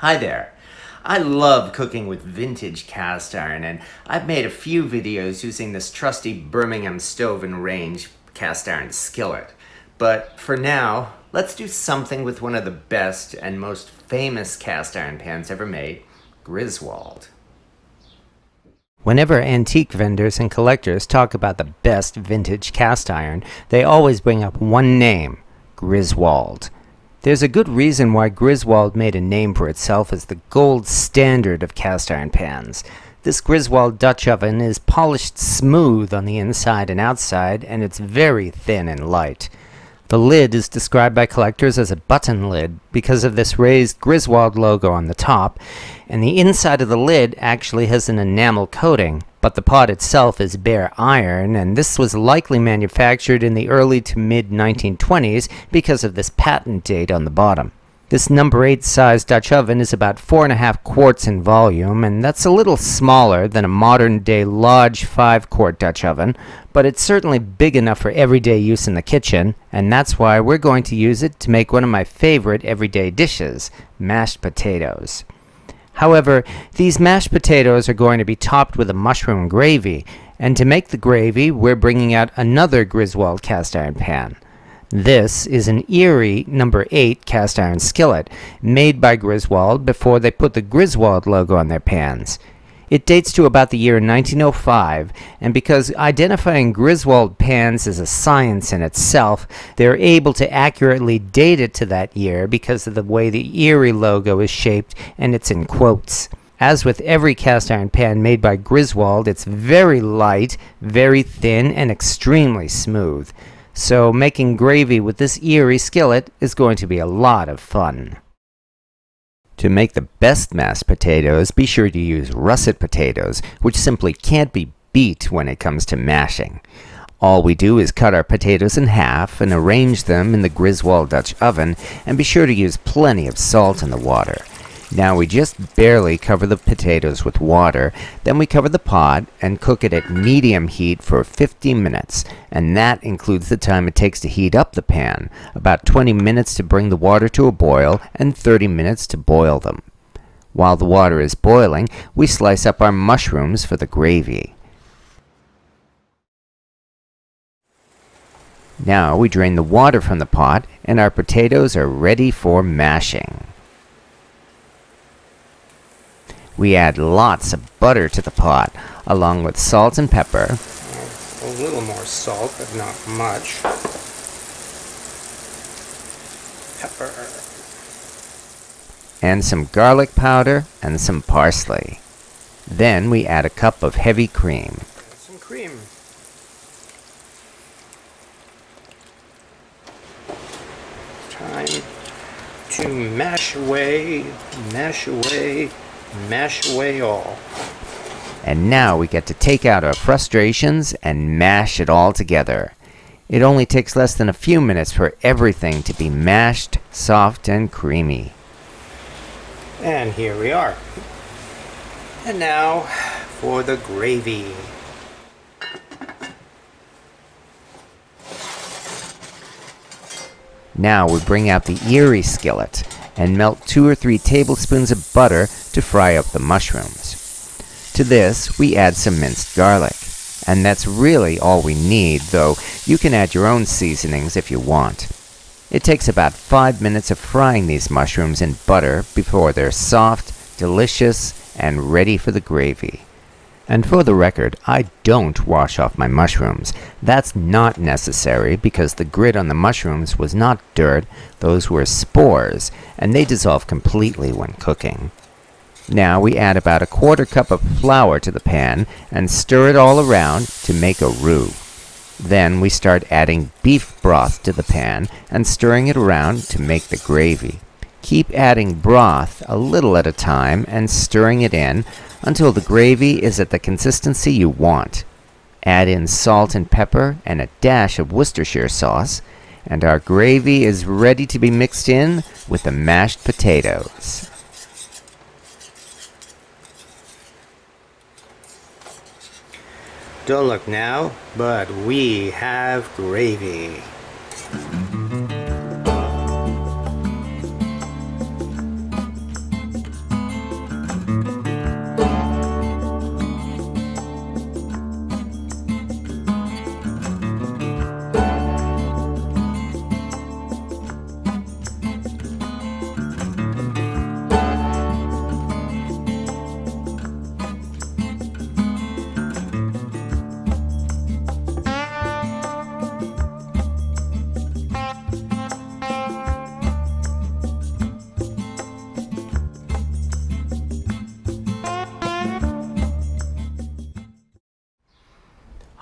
Hi there. I love cooking with vintage cast iron and I've made a few videos using this trusty Birmingham stove and range cast iron skillet. But for now, let's do something with one of the best and most famous cast iron pans ever made, Griswold. Whenever antique vendors and collectors talk about the best vintage cast iron, they always bring up one name, Griswold. There's a good reason why Griswold made a name for itself as the gold standard of cast iron pans. This Griswold Dutch oven is polished smooth on the inside and outside, and it's very thin and light. The lid is described by collectors as a button lid because of this raised Griswold logo on the top, and the inside of the lid actually has an enamel coating, but the pot itself is bare iron, and this was likely manufactured in the early to mid 1920s because of this patent date on the bottom. This number 8 size Dutch oven is about 4.5 quarts in volume, and that's a little smaller than a modern day Lodge 5 quart Dutch oven, but it's certainly big enough for everyday use in the kitchen, and that's why we're going to use it to make one of my favorite everyday dishes, mashed potatoes. However, these mashed potatoes are going to be topped with a mushroom gravy, and to make the gravy, we're bringing out another Griswold cast iron pan. This is an Erie number 8 cast iron skillet made by Griswold before they put the Griswold logo on their pans. It dates to about the year 1905, and because identifying Griswold pans is a science in itself, they're able to accurately date it to that year because of the way the Erie logo is shaped and it's in quotes. As with every cast iron pan made by Griswold, it's very light, very thin, and extremely smooth. So making gravy with this Erie skillet is going to be a lot of fun. To make the best mashed potatoes, be sure to use russet potatoes, which simply can't be beat when it comes to mashing. All we do is cut our potatoes in half and arrange them in the Griswold Dutch oven, and be sure to use plenty of salt in the water. Now we just barely cover the potatoes with water, then we cover the pot and cook it at medium heat for 50 minutes, and that includes the time it takes to heat up the pan, about 20 minutes to bring the water to a boil and 30 minutes to boil them. While the water is boiling, we slice up our mushrooms for the gravy. Now we drain the water from the pot and our potatoes are ready for mashing. We add lots of butter to the pot, along with salt and pepper. A little more salt, but not much. Pepper. And some garlic powder and some parsley. Then we add a cup of heavy cream. Some cream. Time to mash away, mash away, mash away all. And now we get to take out our frustrations and mash it all together. It only takes less than a few minutes for everything to be mashed, soft, and creamy. And here we are. And now for the gravy. Now we bring out the Erie skillet and melt two or three tablespoons of butter to fry up the mushrooms. To this, we add some minced garlic. And that's really all we need, though you can add your own seasonings if you want. It takes about 5 minutes of frying these mushrooms in butter before they're soft, delicious, and ready for the gravy. And for the record, I don't wash off my mushrooms. That's not necessary because the grit on the mushrooms was not dirt, those were spores, and they dissolve completely when cooking. Now we add about a quarter cup of flour to the pan and stir it all around to make a roux. Then we start adding beef broth to the pan and stirring it around to make the gravy. Keep adding broth a little at a time and stirring it in until the gravy is at the consistency you want. Add in salt and pepper and a dash of Worcestershire sauce, and our gravy is ready to be mixed in with the mashed potatoes. Don't look now, but we have gravy.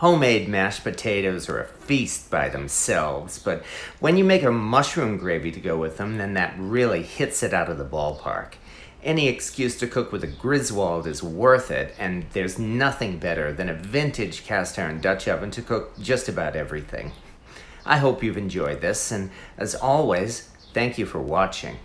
Homemade mashed potatoes are a feast by themselves, but when you make a mushroom gravy to go with them, then that really hits it out of the ballpark. Any excuse to cook with a Griswold is worth it, and there's nothing better than a vintage cast iron Dutch oven to cook just about everything. I hope you've enjoyed this, and as always, thank you for watching.